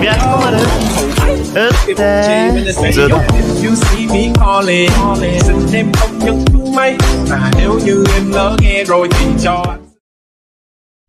miệng You see me calling Xin thêm công nhận mấy Mà nếu như em lỡ nghe rồi thì cho anh